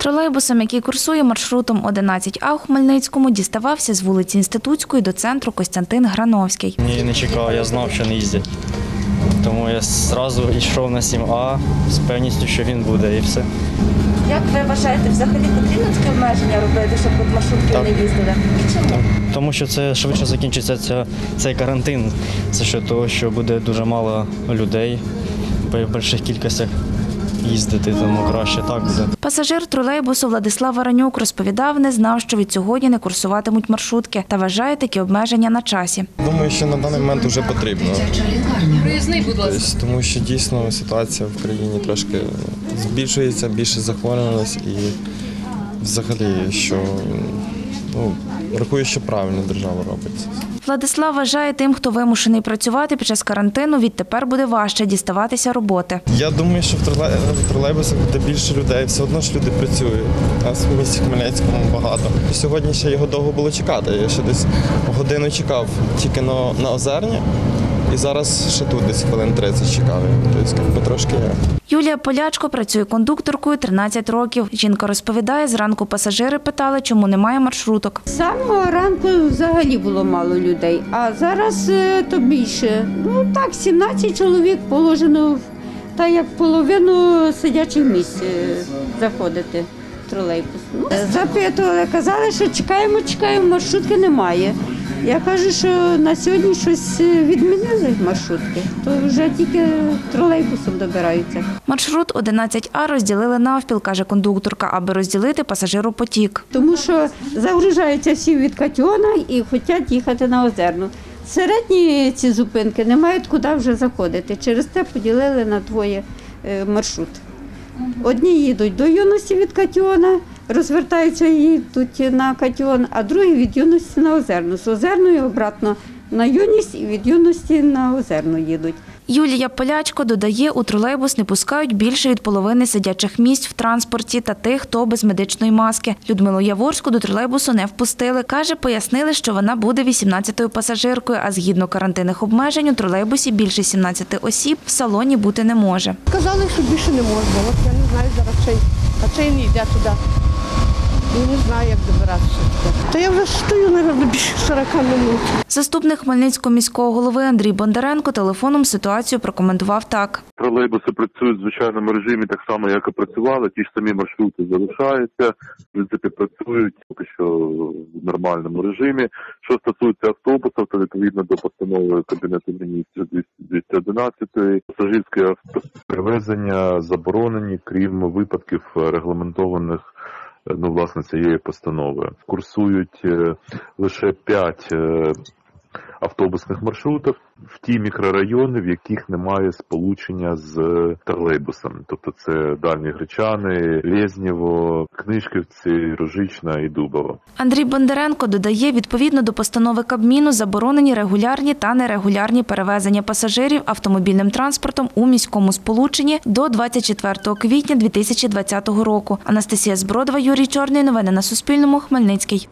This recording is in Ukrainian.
Тролейбусом, який курсує маршрутом 11А у Хмельницькому, діставався з вулиці Інститутської до центру Костянтин Грановський. Ні, не чекав, я знав, що не їздять. Тому я одразу йшов на 7А з певністю, що він буде, і все. Як ви вважаєте, взагалі потрібно таке обмеження робити, щоб от маршрутки Так. не їздили? Чому? Тому що це швидше закінчиться ця, цей карантин. Це ще того, що буде дуже мало людей в більших кількостях їздити, тому краще так буде. Пасажир тролейбусу Владислав Воронюк розповідав, не знав, що від сьогодні не курсуватимуть маршрутки та вважає такі обмеження на часі. Думаю, що на даний момент вже потрібно. Проїзний, будь ласка. Тобто, тому що дійсно ситуація в країні трошки збільшується, більше захворюваність і взагалі, що ну, рахую, що правильно держава робить. Владислав вважає тим, хто вимушений працювати під час карантину, відтепер буде важче діставатися роботи. Я думаю, що в тролей- тролейбусах буде більше людей, все одно ж люди працюють. Нас в місті Хмельницькому багато. Сьогодні ще його довго було чекати. Я ще десь годину чекав тільки на озерні. І зараз ще тут десь хвилин 30 чекав. Тобто, трошки. Юлія Полячко працює кондукторкою 13 років. Жінка розповідає, зранку пасажири питали, чому немає маршруток. З самого ранку взагалі було мало людей, а зараз е, то більше. Ну так, 17 чоловік положено, в- та як половину сидячих місць е, заходити в тролейбус. Ну, запитували, казали, що чекаємо, чекаємо, маршрутки немає. Я кажу, що на сьогодні щось е, відмінили маршрутки, то вже тільки тролейбусом добираються. Маршрут 11А розділили навпіл, каже кондукторка, аби розділити пасажиропотік. тому що загружаються всі від Катіона і хочуть їхати на озерну. Середні ці зупинки не мають куди вже заходити. Через те поділили на двоє е, маршрут. Одні їдуть до юності від Катіона, розвертаються і їдуть на Катіон, а другі від юності на озерну. З озерної обратно на юність і від юності на озерну їдуть. Юлія Полячко додає, у тролейбус не пускають більше від половини сидячих місць в транспорті та тих, хто без медичної маски. Людмилу Яворську до тролейбусу не впустили. Каже, пояснили, що вона буде 18-ю пасажиркою, а згідно карантинних обмежень у тролейбусі більше 17 осіб в салоні бути не може. Казали, що більше не можна. От я не знаю зараз чей, а чей не йде туди. І не знаю, як добиратися. Та я вже стою, мабуть, більше 40 минут. Заступник Хмельницького міського голови Андрій Бондаренко телефоном ситуацію прокоментував так. Тролейбуси працюють в звичайному режимі так само, як і працювали. Ті ж самі маршрути залишаються, в принципі, працюють поки що в нормальному режимі. Що стосується автобусів, то відповідно до постанови Кабінету міністрів 211 пасажирське автоперевезення заборонені, крім випадків регламентованих. Е, Ну, власне, цієї постанови курсують е, лише 5 автобусних маршрутів в ті мікрорайони, в яких немає сполучення з тролейбусом. Тобто це Дальні Гречани, Лєзнєво, Книжківці, Рожична і Дубово. Андрій Бондаренко додає, відповідно до постанови Кабміну заборонені регулярні та нерегулярні перевезення пасажирів автомобільним транспортом у міському сполученні до 24 квітня 2020 року. Анастасія Збродова, Юрій Чорний. Новини на Суспільному. Хмельницький.